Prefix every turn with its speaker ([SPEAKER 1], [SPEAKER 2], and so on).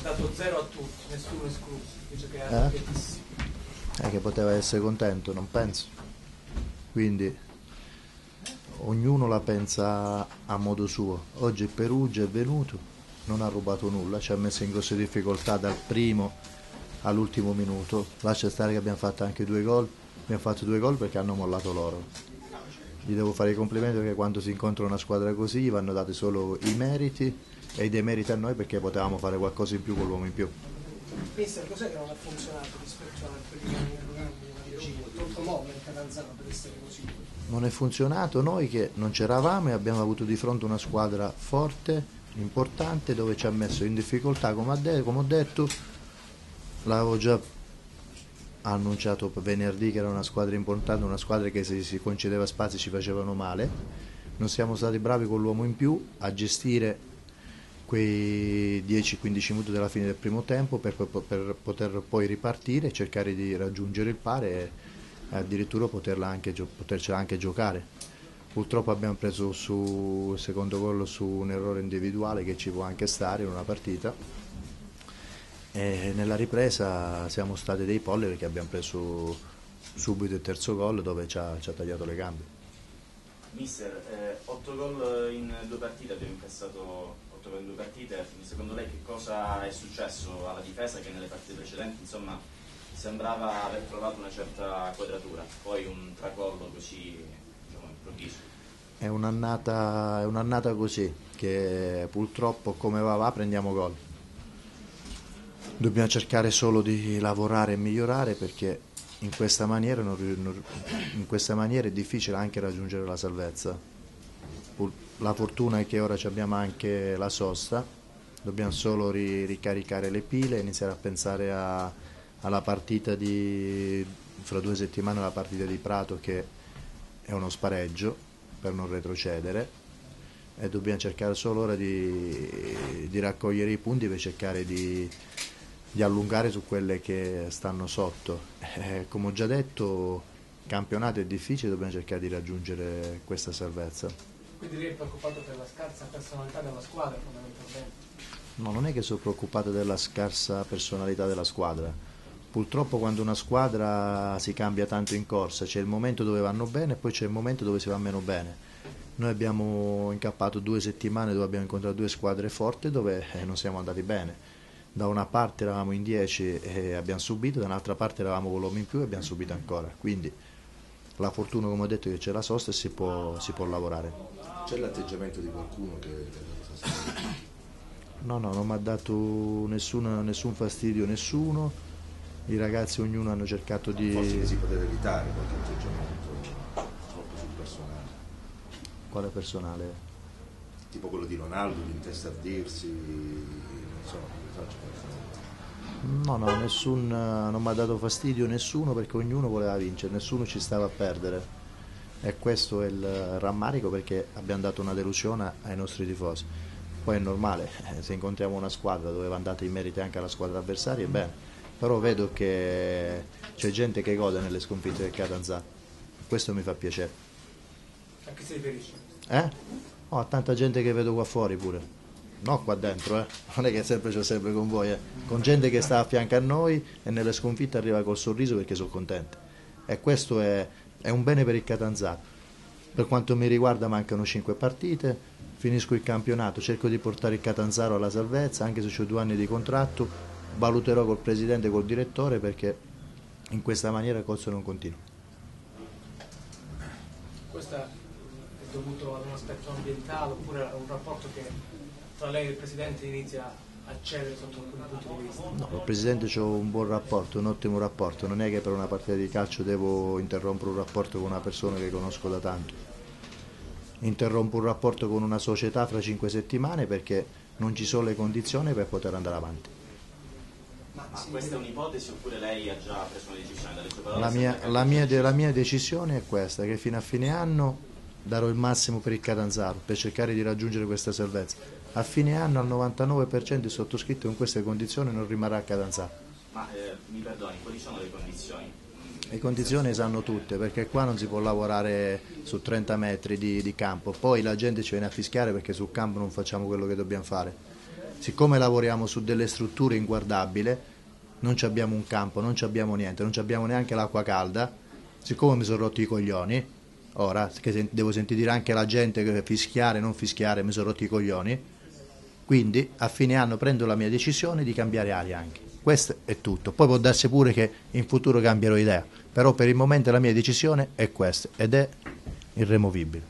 [SPEAKER 1] ha dato zero a tutti, nessuno escluso, dice che è arrabbiatissimo.
[SPEAKER 2] Eh, che poteva essere contento, non penso. Quindi ognuno la pensa a modo suo. Oggi Perugia è venuto, non ha rubato nulla, ci ha messo in grosse difficoltà dal primo all'ultimo minuto. Lascia stare che abbiamo fatto anche due gol, abbiamo fatto due gol perché hanno mollato loro. Gli devo fare i complimenti perché quando si incontra una squadra così gli vanno dati solo i meriti e i demeriti a noi perché potevamo fare qualcosa in più con l'uomo in più.
[SPEAKER 1] Mister, cos'è che non ha funzionato rispetto a quelli che hanno tolto Molla in Catanzaro per essere così?
[SPEAKER 2] Non è funzionato noi che non c'eravamo e abbiamo avuto di fronte una squadra forte, importante, dove ci ha messo in difficoltà, come, come ho detto, l'avevo già annunciato venerdì che era una squadra importante, una squadra che se si concedeva spazi ci facevano male. Non siamo stati bravi con l'uomo in più a gestire quei 10-15 minuti della fine del primo tempo per, per, poter poi ripartire cercare di raggiungere il pari e addirittura poterla anche, potercela anche giocare. Purtroppo abbiamo preso su secondo gol su un errore individuale che ci può anche stare in una partita e nella ripresa siamo stati dei polli perché abbiamo preso subito il terzo gol dove ci ha, ci ha tagliato le gambe.
[SPEAKER 3] Mister, eh, 8 gol in due partite abbiamo incassato 8 gol in due partite, secondo lei che cosa è successo alla difesa che nelle partite precedenti insomma sembrava aver trovato una certa quadratura, poi un tracollo così diciamo, improvviso?
[SPEAKER 2] È un'annata, è un'annata così, che purtroppo come va va prendiamo gol Dobbiamo cercare solo di lavorare e migliorare perché in questa maniera, non, in questa maniera è difficile anche raggiungere la salvezza. La fortuna è che ora abbiamo anche la sosta, dobbiamo solo ri, ricaricare le pile e iniziare a pensare a, alla partita di, fra due settimane, la partita di Prato che è uno spareggio per non retrocedere e dobbiamo cercare solo ora di, di raccogliere i punti per cercare di di allungare su quelle che stanno sotto. Eh, come ho già detto, il campionato è difficile, dobbiamo cercare di raggiungere questa salvezza.
[SPEAKER 1] Quindi lei è preoccupato per la scarsa personalità della squadra fondamentalmente?
[SPEAKER 2] No, non è che sono preoccupato della scarsa personalità della squadra. Purtroppo quando una squadra si cambia tanto in corsa, c'è il momento dove vanno bene e poi c'è il momento dove si va meno bene. Noi abbiamo incappato due settimane dove abbiamo incontrato due squadre forti dove eh, non siamo andati bene da una parte eravamo in 10 e abbiamo subito, da un'altra parte eravamo con l'uomo in più e abbiamo subito ancora. Quindi la fortuna, come ho detto, che c'è la sosta e si può, si può lavorare.
[SPEAKER 4] C'è l'atteggiamento di qualcuno che...
[SPEAKER 2] No, no, non mi ha dato nessun, nessun fastidio nessuno. I ragazzi ognuno hanno cercato di...
[SPEAKER 4] Forse si poteva evitare qualche atteggiamento troppo sul personale.
[SPEAKER 2] Quale personale?
[SPEAKER 4] Tipo quello di Ronaldo, di intestardirsi, non so.
[SPEAKER 2] No, no, nessun, non mi ha dato fastidio nessuno perché ognuno voleva vincere, nessuno ci stava a perdere. E questo è il rammarico perché abbiamo dato una delusione ai nostri tifosi. Poi è normale, eh, se incontriamo una squadra dove va andata in merito anche alla squadra avversaria, è bene. Però vedo che c'è gente che gode nelle sconfitte del Catanzaro. Questo mi fa piacere.
[SPEAKER 1] A chi si riferisce?
[SPEAKER 2] Eh? Oh, a tanta gente che vedo qua fuori pure no qua dentro, eh. non è che sempre c'è sempre con voi, eh. con gente che sta a fianco a noi e nelle sconfitte arriva col sorriso perché sono contenti. E questo è, è un bene per il Catanzaro. Per quanto mi riguarda mancano 5 partite, finisco il campionato, cerco di portare il Catanzaro alla salvezza, anche se ho due anni di contratto, valuterò col presidente e col direttore perché in questa maniera il corso non continua.
[SPEAKER 1] Questo è dovuto ad un aspetto ambientale oppure a un rapporto che tra lei e il Presidente inizia a cedere sotto alcuni punti di vista?
[SPEAKER 2] No, il Presidente ho un buon rapporto, un ottimo rapporto, non è che per una partita di calcio devo interrompere un rapporto con una persona che conosco da tanto. Interrompo un rapporto con una società fra cinque settimane perché non ci sono le condizioni per poter andare avanti.
[SPEAKER 3] Ma, questa è un'ipotesi oppure lei ha già preso una decisione?
[SPEAKER 2] La mia, la, mia, la mia decisione è questa, che fino a fine anno darò il massimo per il Catanzaro per cercare di raggiungere questa salvezza a fine anno al 99% il sottoscritto in queste condizioni non rimarrà a Catanzaro.
[SPEAKER 3] Ma eh, mi perdoni, quali sono le condizioni?
[SPEAKER 2] Le condizioni sanno tutte, perché qua non si può lavorare su 30 metri di, di, campo, poi la gente ci viene a fischiare perché sul campo non facciamo quello che dobbiamo fare. siccome lavoriamo su delle strutture inguardabili, non abbiamo un campo, non abbiamo niente, non abbiamo neanche l'acqua calda, siccome mi sono rotti i coglioni, ora che devo sentire anche la gente che fischiare, non fischiare, mi sono rotti i coglioni, quindi a fine anno prendo la mia decisione di cambiare aria anche. Questo è tutto. Poi può darsi pure che in futuro cambierò idea, però per il momento la mia decisione è questa ed è irremovibile.